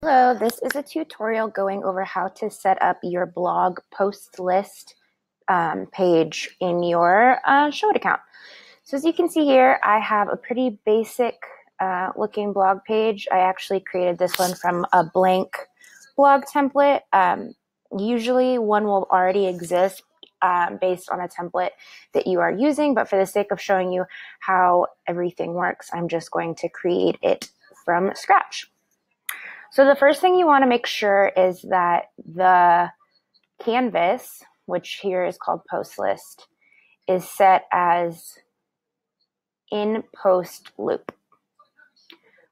Hello, this is a tutorial going over how to set up your blog post list um, page in your uh, Showit account. So as you can see here, I have a pretty basic uh, looking blog page. I actually created this one from a blank blog template. Um, usually one will already exist um, based on a template that you are using, but for the sake of showing you how everything works, I'm just going to create it from scratch. So the first thing you want to make sure is that the canvas, which here is called post list, is set as in post loop,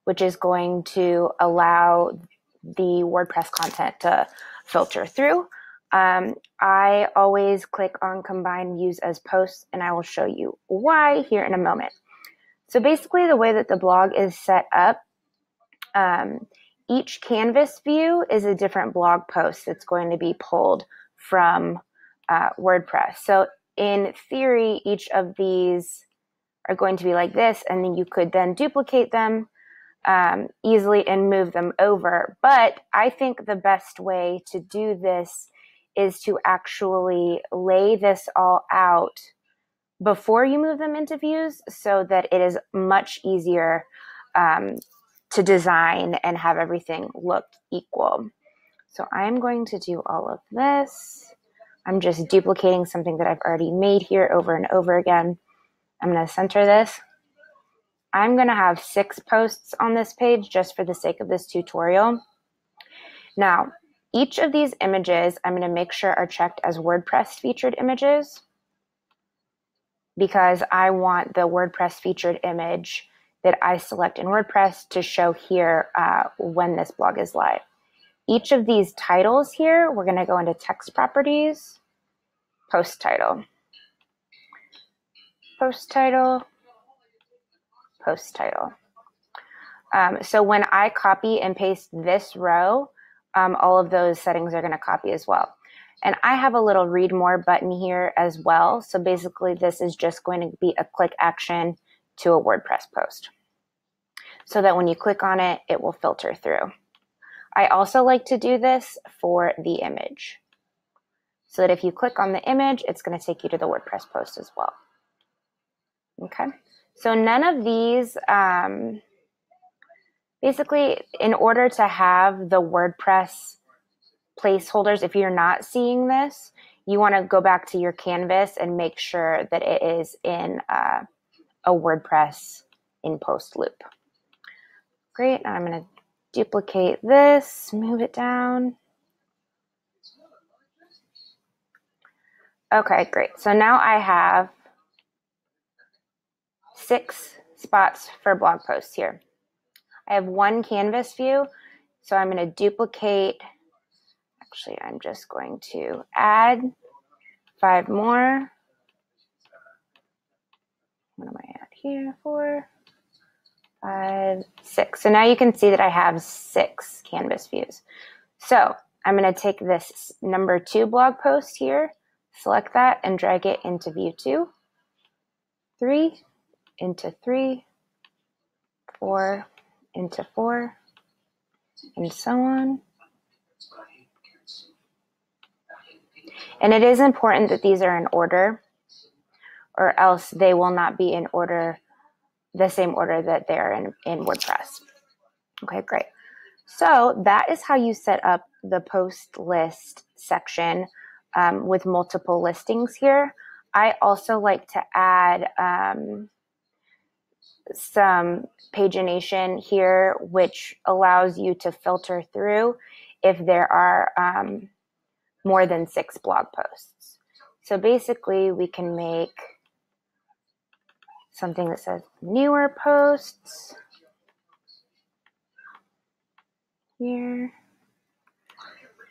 which is going to allow the WordPress content to filter through. Um, I always click on combine views as posts, and I will show you why here in a moment. So basically, the way that the blog is set up, um, each canvas view is a different blog post that's going to be pulled from uh, WordPress. So in theory, each of these are going to be like this, and then you could then duplicate them um, easily and move them over. But I think the best way to do this is to actually lay this all out before you move them into views so that it is much easier um, to design and have everything look equal. So I'm going to do all of this. I'm just duplicating something that I've already made here over and over again. I'm going to center this. I'm going to have six posts on this page just for the sake of this tutorial. Now, each of these images I'm going to make sure are checked as WordPress featured images because I want the WordPress featured image that I select in WordPress to show here uh, when this blog is live. Each of these titles here, we're going to go into text properties, post title, post title, post title. Um, so when I copy and paste this row, um, all of those settings are going to copy as well. And I have a little read more button here as well. So basically this is just going to be a click action to a WordPress post so that when you click on it, it will filter through. I also like to do this for the image so that if you click on the image, it's going to take you to the WordPress post as well. Okay, so none of these, um, basically, in order to have the WordPress placeholders, if you're not seeing this, you want to go back to your canvas and make sure that it is in uh, a WordPress in post loop. Great, I'm gonna duplicate this, move it down. Okay, great. So now I have six spots for blog posts here. I have one canvas view, so I'm going to duplicate. Actually, I'm just going to add five more. What am I at here for? Five, six. So now you can see that I have six canvas views. So I'm going to take this number two blog post here, select that and drag it into view two, three into three, four into four, and so on. And it is important that these are in order or else they will not be in order the same order that they're in, in WordPress. Okay, great. So that is how you set up the post list section um, with multiple listings here. I also like to add um, some pagination here, which allows you to filter through if there are um, more than six blog posts. So basically, we can make something that says newer posts here.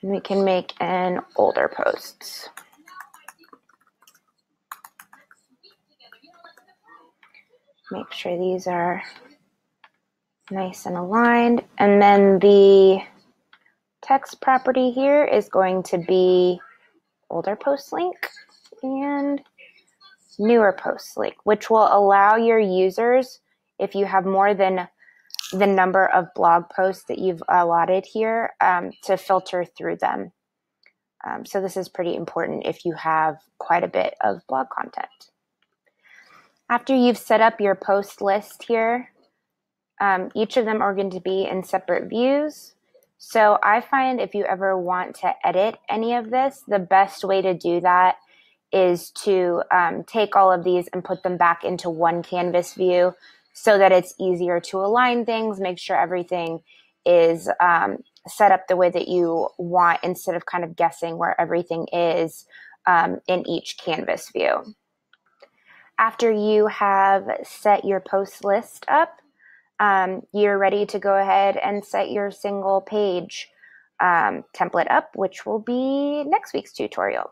And we can make an older posts. Make sure these are nice and aligned. And then the text property here is going to be older post link and newer posts link, which will allow your users, if you have more than the number of blog posts that you've allotted here um, to filter through them. Um, so this is pretty important if you have quite a bit of blog content. After you've set up your post list here, um, each of them are going to be in separate views. So I find if you ever want to edit any of this, the best way to do that is to um, take all of these and put them back into one canvas view so that it's easier to align things, make sure everything is um, set up the way that you want instead of kind of guessing where everything is um, in each canvas view. After you have set your post list up, um, you're ready to go ahead and set your single page um, template up, which will be next week's tutorial.